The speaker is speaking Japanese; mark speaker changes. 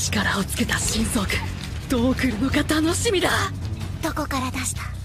Speaker 1: 力をつけた神速どう来るのか楽しみだ。
Speaker 2: どこから出した？